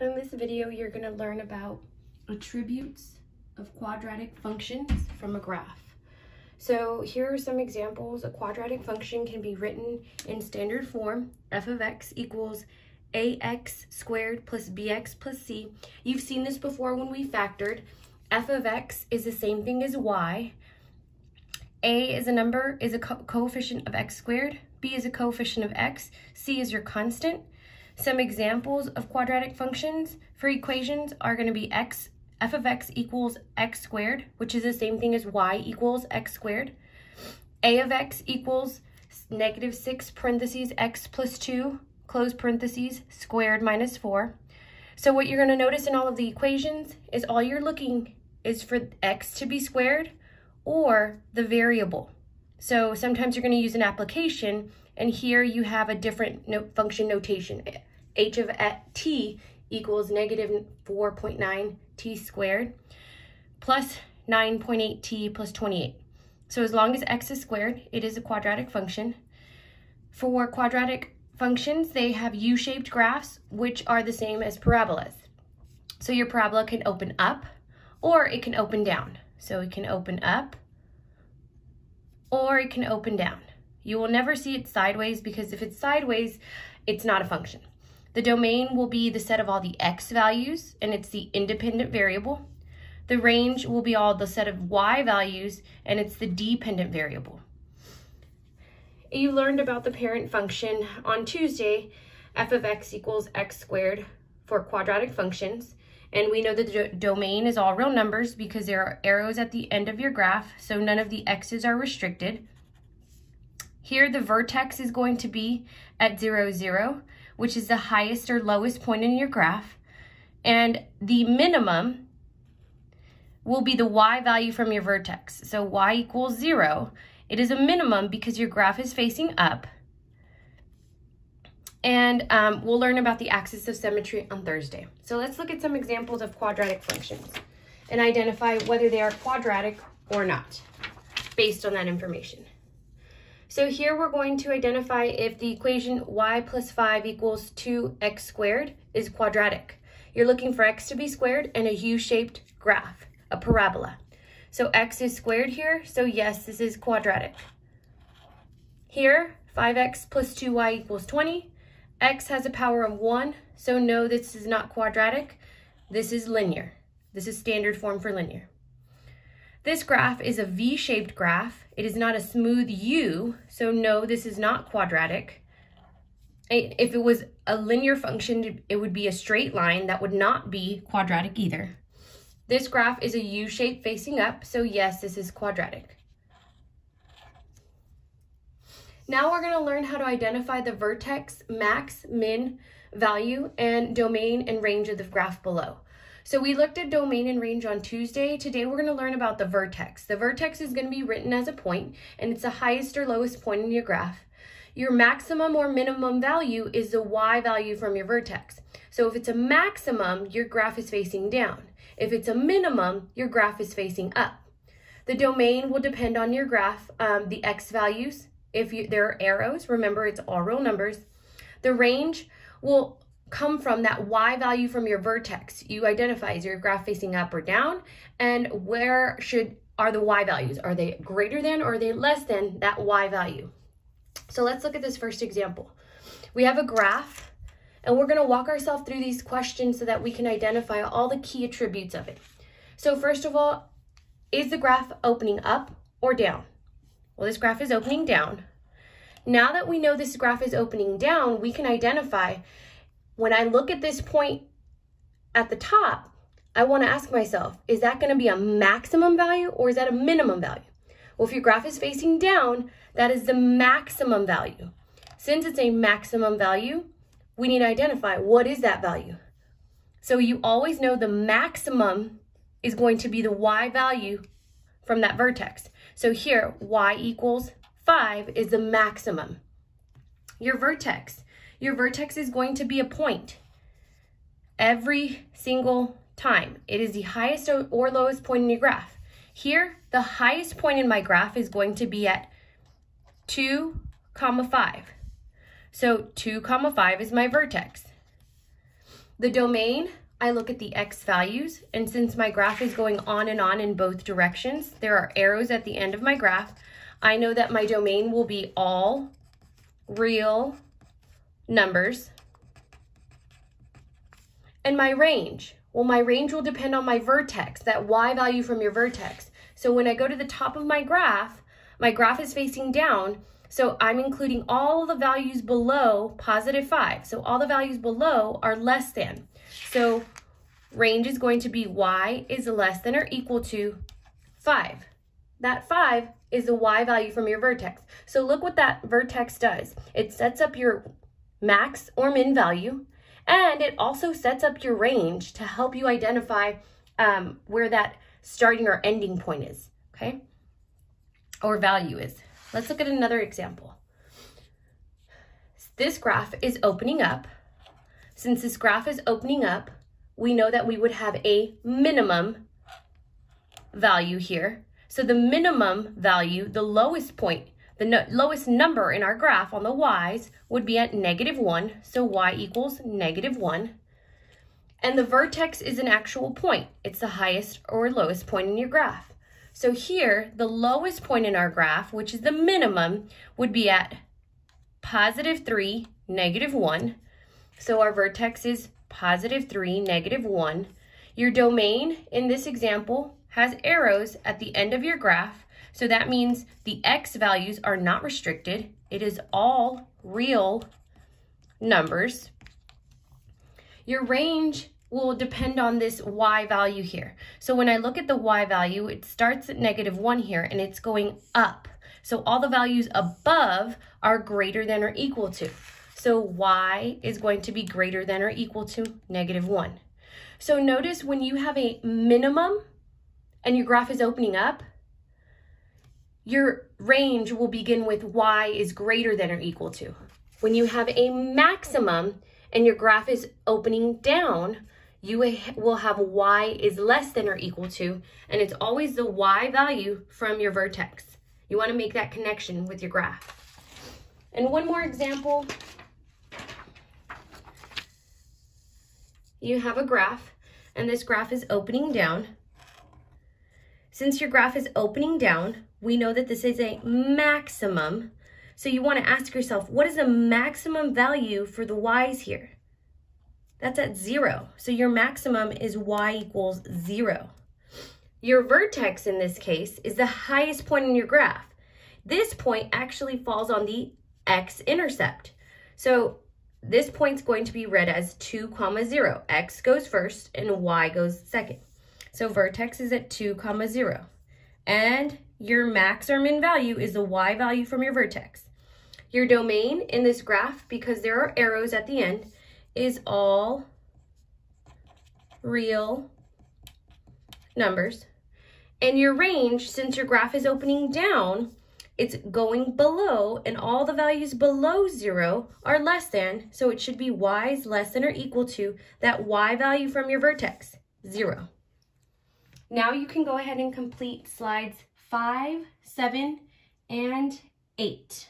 In this video, you're going to learn about attributes of quadratic functions from a graph. So here are some examples. A quadratic function can be written in standard form. f of x equals ax squared plus bx plus c. You've seen this before when we factored. f of x is the same thing as y. a is a number, is a co coefficient of x squared. b is a coefficient of x. c is your constant. Some examples of quadratic functions for equations are going to be x, f of x equals x squared, which is the same thing as y equals x squared. a of x equals negative 6 parentheses x plus 2, close parentheses, squared minus 4. So what you're going to notice in all of the equations is all you're looking is for x to be squared or the variable. So sometimes you're going to use an application, and here you have a different function notation h of t equals negative 4.9 t squared plus 9.8 t plus 28. So as long as x is squared, it is a quadratic function. For quadratic functions, they have u-shaped graphs, which are the same as parabolas. So your parabola can open up or it can open down. So it can open up or it can open down. You will never see it sideways because if it's sideways, it's not a function. The domain will be the set of all the x values, and it's the independent variable. The range will be all the set of y values, and it's the dependent variable. You learned about the parent function on Tuesday, f of x equals x squared for quadratic functions. And we know that the domain is all real numbers because there are arrows at the end of your graph, so none of the x's are restricted. Here, the vertex is going to be at 0, 0 which is the highest or lowest point in your graph. And the minimum will be the y value from your vertex. So y equals zero. It is a minimum because your graph is facing up. And um, we'll learn about the axis of symmetry on Thursday. So let's look at some examples of quadratic functions and identify whether they are quadratic or not based on that information. So here we're going to identify if the equation y plus 5 equals 2x squared is quadratic. You're looking for x to be squared and a u-shaped graph, a parabola. So x is squared here, so yes, this is quadratic. Here, 5x plus 2y equals 20. x has a power of 1, so no, this is not quadratic. This is linear. This is standard form for linear. This graph is a V-shaped graph. It is not a smooth U, so no, this is not quadratic. If it was a linear function, it would be a straight line. That would not be quadratic either. This graph is a U shape facing up, so yes, this is quadratic. Now we're going to learn how to identify the vertex, max, min, value, and domain and range of the graph below. So we looked at domain and range on Tuesday. Today we're going to learn about the vertex. The vertex is going to be written as a point, and it's the highest or lowest point in your graph. Your maximum or minimum value is the y value from your vertex. So if it's a maximum, your graph is facing down. If it's a minimum, your graph is facing up. The domain will depend on your graph, um, the x values. If you, there are arrows, remember it's all real numbers. The range will come from that y value from your vertex. You identify is your graph facing up or down and where should are the y values? Are they greater than or are they less than that y value? So let's look at this first example. We have a graph and we're going to walk ourselves through these questions so that we can identify all the key attributes of it. So first of all, is the graph opening up or down? Well, this graph is opening down. Now that we know this graph is opening down, we can identify when I look at this point at the top, I want to ask myself, is that going to be a maximum value or is that a minimum value? Well, if your graph is facing down, that is the maximum value. Since it's a maximum value, we need to identify what is that value. So you always know the maximum is going to be the y value from that vertex. So here, y equals 5 is the maximum. Your vertex your vertex is going to be a point every single time. It is the highest or lowest point in your graph. Here, the highest point in my graph is going to be at 2 comma 5. So 2 comma 5 is my vertex. The domain, I look at the x values, and since my graph is going on and on in both directions, there are arrows at the end of my graph, I know that my domain will be all real numbers. And my range, well, my range will depend on my vertex, that y value from your vertex. So when I go to the top of my graph, my graph is facing down, so I'm including all the values below positive 5. So all the values below are less than. So range is going to be y is less than or equal to 5. That 5 is the y value from your vertex. So look what that vertex does. It sets up your max or min value, and it also sets up your range to help you identify um, where that starting or ending point is, okay? Or value is. Let's look at another example. This graph is opening up. Since this graph is opening up, we know that we would have a minimum value here. So the minimum value, the lowest point, the no lowest number in our graph on the y's would be at negative 1. So y equals negative 1. And the vertex is an actual point. It's the highest or lowest point in your graph. So here, the lowest point in our graph, which is the minimum, would be at positive 3, negative 1. So our vertex is positive 3, negative 1. Your domain in this example has arrows at the end of your graph. So that means the x values are not restricted. It is all real numbers. Your range will depend on this y value here. So when I look at the y value, it starts at negative 1 here, and it's going up. So all the values above are greater than or equal to. So y is going to be greater than or equal to negative 1. So notice when you have a minimum and your graph is opening up, your range will begin with y is greater than or equal to. When you have a maximum and your graph is opening down, you will have y is less than or equal to, and it's always the y value from your vertex. You want to make that connection with your graph. And one more example. You have a graph, and this graph is opening down. Since your graph is opening down, we know that this is a maximum. So you want to ask yourself, what is the maximum value for the y's here? That's at zero. So your maximum is y equals zero. Your vertex in this case is the highest point in your graph. This point actually falls on the x-intercept. So this point's going to be read as 2 comma 0. x goes first and y goes second. So vertex is at 2 comma 0. And your max or min value is the y value from your vertex. Your domain in this graph, because there are arrows at the end, is all real numbers. And your range, since your graph is opening down, it's going below and all the values below zero are less than, so it should be y is less than or equal to that y value from your vertex, zero. Now you can go ahead and complete slides five, seven, and eight.